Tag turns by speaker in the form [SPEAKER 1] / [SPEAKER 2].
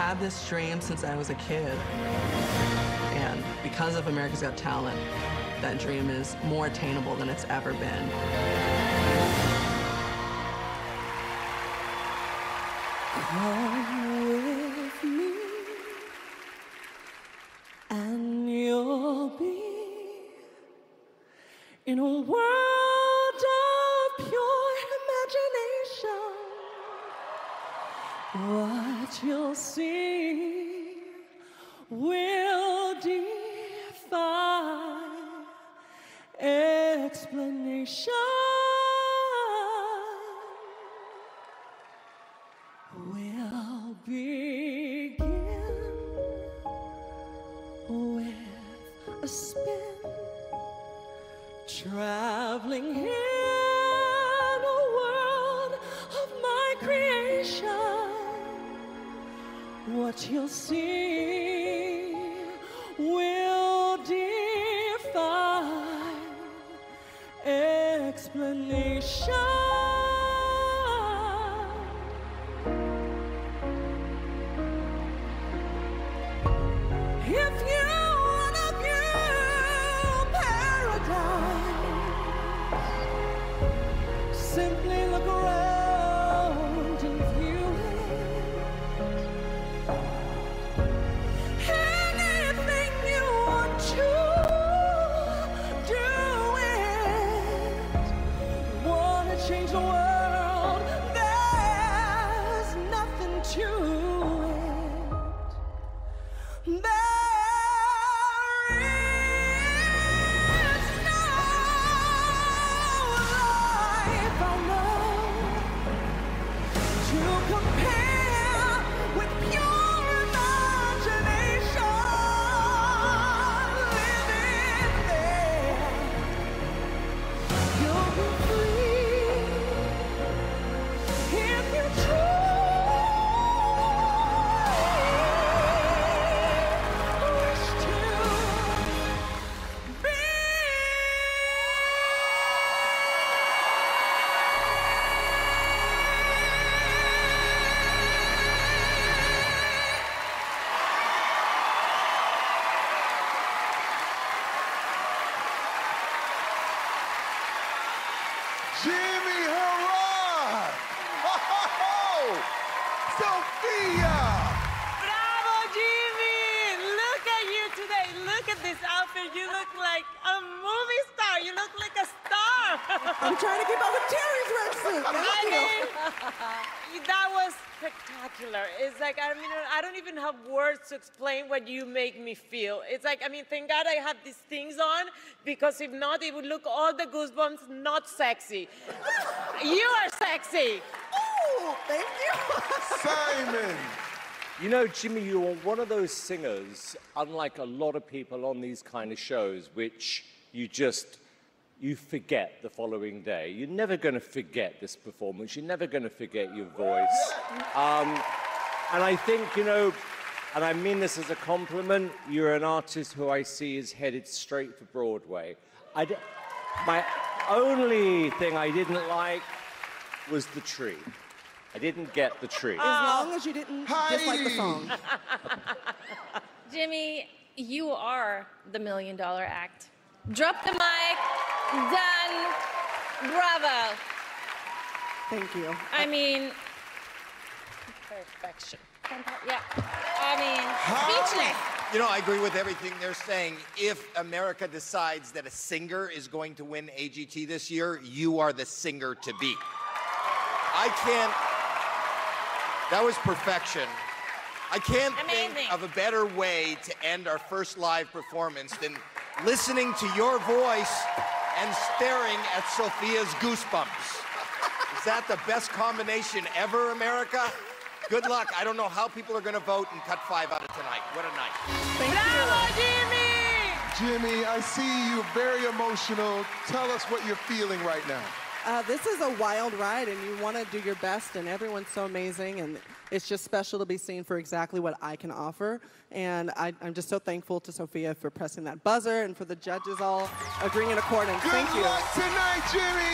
[SPEAKER 1] had this dream since I was a kid. And because of America's Got Talent, that dream is more attainable than it's ever been.
[SPEAKER 2] Come with me, and you'll be in a world What you'll see will defy explanation. We'll begin with a spin, traveling in What you'll see will defy explanation. Change the world? There's nothing to it. There is no life I know to compare
[SPEAKER 3] Jimmie Herrod! Oh, Sofia!
[SPEAKER 4] Bravo, Jimmie! Look at you today. Look at this outfit. You look like a movie star. You look like a star.
[SPEAKER 2] I'm trying to keep up with Terry's red suit.
[SPEAKER 4] I mean, that was spectacular. It's like, I mean, I don't even have words to explain what you make me feel. It's like, I mean, thank God I have these things on because if not, it would look all the goosebumps not sexy. you are sexy.
[SPEAKER 2] Oh, thank you.
[SPEAKER 3] Simon!
[SPEAKER 5] You know, Jimmie, you're one of those singers, unlike a lot of people on these kind of shows, which you just you forget the following day. You're never going to forget this performance. You're never going to forget your voice. Um, and I think, you know, and I mean this as a compliment, you're an artist who I see is headed straight for Broadway. I d- my only thing I didn't like was the tree. I didn't get the tree.
[SPEAKER 2] As long as you didn't dislike the
[SPEAKER 3] Heidi.
[SPEAKER 2] song.
[SPEAKER 6] Jimmie, you are the million dollar act. Drop the mic. Done. Bravo.
[SPEAKER 2] Thank you.
[SPEAKER 6] I mean,
[SPEAKER 4] Perfection.
[SPEAKER 6] yeah. I mean, speechless.
[SPEAKER 7] You know, I agree with everything they're saying. If America decides that a singer is going to win AGT this year, you are the singer to beat. I can't. That was perfection. I can't
[SPEAKER 6] Amazing.
[SPEAKER 7] think of a better way to end our first live performance than listening to your voice and staring at Sofia's goosebumps. Is that the best combination ever, America? Good luck. I don't know how people are going to vote and cut five out of tonight. What a night.
[SPEAKER 2] Thank
[SPEAKER 4] Bravo,
[SPEAKER 2] you.
[SPEAKER 4] Jimmie!
[SPEAKER 3] Jimmie, I see you very emotional. Tell us what you're feeling right now.
[SPEAKER 2] Uh, this is a wild ride, and you want to do your best, and everyone's so amazing, and it's just special to be seen for exactly what I can offer. And I, I'm just so thankful to Sofia for pressing that buzzer and for the judges all agreeing in accordance.
[SPEAKER 3] Good
[SPEAKER 2] Thank you.
[SPEAKER 3] luck tonight, Jimmie!